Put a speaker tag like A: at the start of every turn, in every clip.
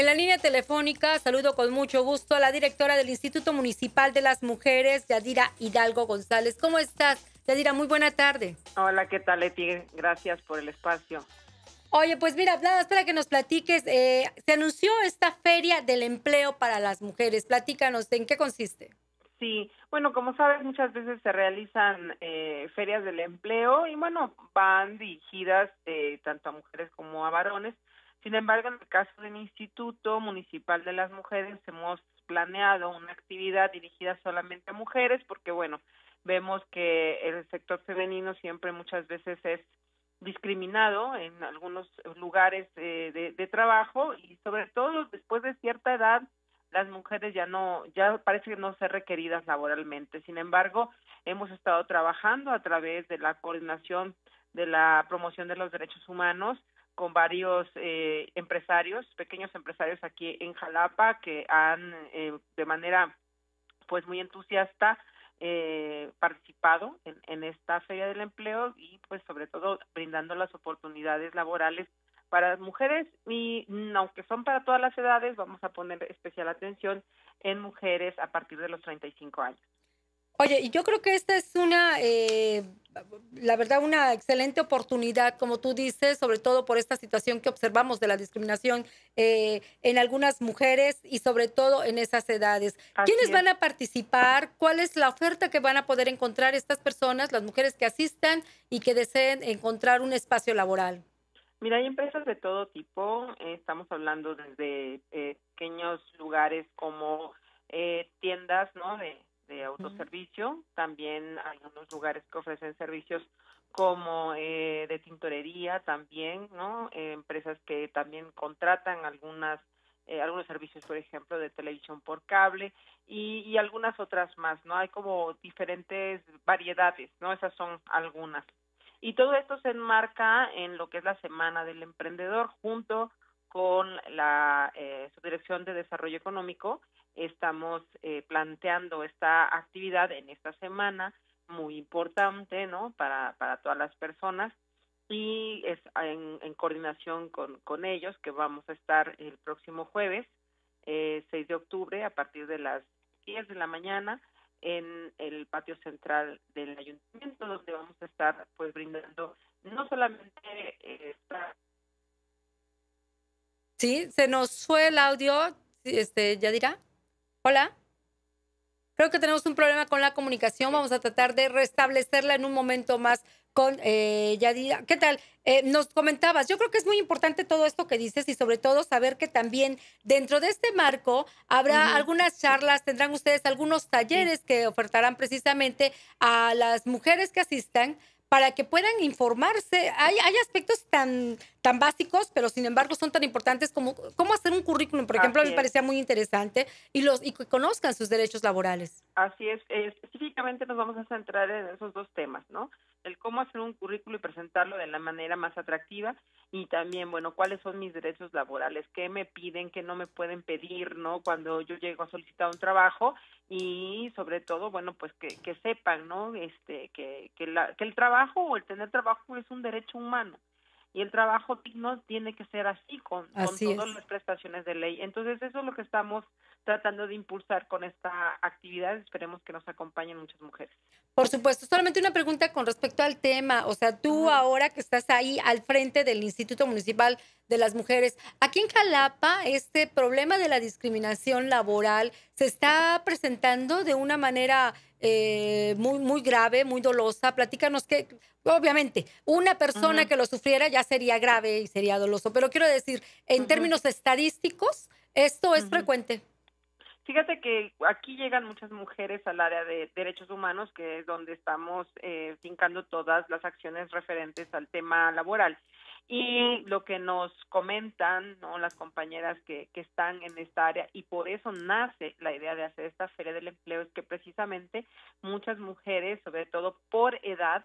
A: En la línea telefónica saludo con mucho gusto a la directora del Instituto Municipal de las Mujeres, Yadira Hidalgo González. ¿Cómo estás? Yadira, muy buena tarde.
B: Hola, ¿qué tal, Leti? Gracias por el espacio.
A: Oye, pues mira, nada, espera que nos platiques. Eh, se anunció esta feria del empleo para las mujeres. Platícanos, ¿en qué consiste?
B: Sí, bueno, como sabes, muchas veces se realizan eh, ferias del empleo y bueno, van dirigidas eh, tanto a mujeres como a varones. Sin embargo, en el caso del Instituto Municipal de las Mujeres hemos planeado una actividad dirigida solamente a mujeres porque bueno, vemos que el sector femenino siempre muchas veces es discriminado en algunos lugares de, de, trabajo y sobre todo después de cierta edad las mujeres ya no ya parece que no ser requeridas laboralmente. Sin embargo hemos estado trabajando a través de la coordinación de la promoción de los derechos humanos con varios eh, empresarios pequeños empresarios aquí en Jalapa que han eh, de manera pues muy entusiasta eh, participado en, esta feria del empleo y pues sobre todo brindando las oportunidades laborales para las mujeres y aunque son para todas las edades vamos a poner especial atención en mujeres a partir de los 35 años.
A: Oye, yo creo que esta es una, eh, la verdad, una excelente oportunidad, como tú dices, sobre todo por esta situación que observamos de la discriminación eh, en algunas mujeres y sobre todo en esas edades. ¿Quiénes van a participar? ¿Cuál es la oferta que van a poder encontrar estas personas, las mujeres que asistan y que deseen encontrar un espacio laboral?
B: Mira, hay empresas de todo tipo. Eh, estamos hablando desde pequeños lugares como tiendas, ¿no? De, de autoservicio, también hay unos lugares que ofrecen servicios como eh, de tintorería también, ¿no? Eh, empresas que también contratan algunas eh, algunos servicios, por ejemplo, de televisión por cable y, y algunas otras más, ¿no? Hay como diferentes variedades, ¿no? Esas son algunas. Y todo esto se enmarca en lo que es la Semana del Emprendedor junto con la eh, Subdirección de Desarrollo Económico estamos eh, planteando esta actividad en esta semana muy importante no para para todas las personas y es en, en coordinación con, con ellos que vamos a estar el próximo jueves eh, 6 de octubre a partir de las 10 de la mañana en el patio central del ayuntamiento donde vamos a estar pues brindando no solamente
A: Sí, se nos fue el audio, este, ya dirá. Hola. Creo que tenemos un problema con la comunicación. Vamos a tratar de restablecerla en un momento más con eh, Yadira. ¿Qué tal? Eh, nos comentabas, yo creo que es muy importante todo esto que dices y sobre todo saber que también dentro de este marco habrá algunas charlas, tendrán ustedes algunos talleres que ofertarán precisamente a las mujeres que asistan para que puedan informarse. Hay, hay aspectos tan, tan básicos, pero sin embargo son tan importantes como cómo hacer un currículum, por ejemplo, me parecía muy interesante, y, los, y que conozcan sus derechos laborales.
B: Así es, específicamente nos vamos a centrar en esos dos temas, ¿no? Cómo hacer un currículum y presentarlo de la manera más atractiva y también, bueno, cuáles son mis derechos laborales, qué me piden, qué no me pueden pedir, ¿no? Cuando yo llego a solicitar un trabajo y sobre todo, bueno, pues que, que sepan, ¿no? Este, que, que, la, que el trabajo o el tener trabajo es un derecho humano y el trabajo digno tiene que ser así con, con todas las prestaciones de ley. Entonces eso es lo que estamos tratando de impulsar con esta actividad. Esperemos que nos acompañen muchas mujeres.
A: Por supuesto, solamente una pregunta con respecto al tema. O sea, tú ahora que estás ahí al frente del Instituto Municipal de las Mujeres, aquí en Jalapa, este problema de la discriminación laboral se está presentando de una manera eh, muy, muy grave, muy dolosa. Platícanos que, obviamente, una persona que lo sufriera ya sería grave y sería doloso, pero quiero decir, en términos estadísticos, esto es frecuente.
B: Fíjate que aquí llegan muchas mujeres al área de derechos humanos, que es donde estamos eh, fincando todas las acciones referentes al tema laboral. Y lo que nos comentan ¿no? las compañeras que, que están en esta área, y por eso nace la idea de hacer esta feria del empleo, es que precisamente muchas mujeres, sobre todo por edad,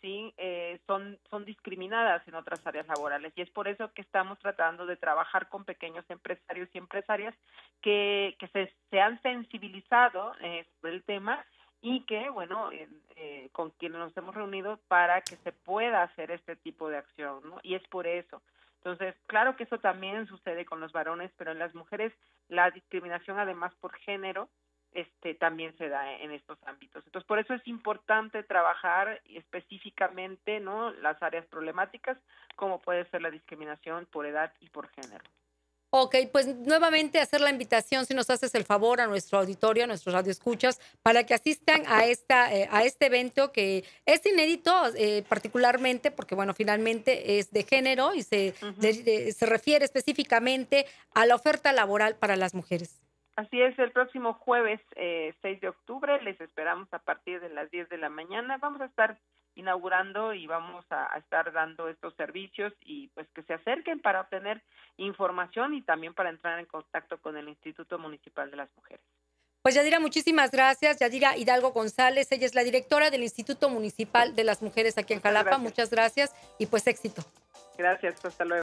B: sí eh, son son discriminadas en otras áreas laborales y es por eso que estamos tratando de trabajar con pequeños empresarios y empresarias que, que se, se han sensibilizado eh, sobre el tema y que bueno eh, con quienes nos hemos reunido para que se pueda hacer este tipo de acción ¿no? y es por eso Entonces, claro que eso también sucede con los varones, pero en las mujeres la discriminación además por género este también se da en estos ámbitos. Entonces, por eso es importante trabajar específicamente, ¿no? las áreas problemáticas como puede ser la discriminación por edad y por género.
A: Ok, pues nuevamente hacer la invitación, si nos haces el favor, a nuestro auditorio, a nuestros radioescuchas, para que asistan a, esta, eh, a este evento que es inédito, eh, particularmente porque, bueno, finalmente es de género y se, se refiere específicamente a la oferta laboral para las mujeres.
B: Así es, el próximo jueves eh, 6 de octubre les esperamos a partir de las 10 de la mañana. Vamos a estar inaugurando y vamos a, estar dando estos servicios y pues que se acerquen para obtener información y también para entrar en contacto con el Instituto Municipal de las Mujeres.
A: Pues Yadira, muchísimas gracias. Yadira Hidalgo González, ella es la directora del Instituto Municipal de las Mujeres aquí en Jalapa. Muchas gracias, y pues éxito.
B: Gracias, hasta luego.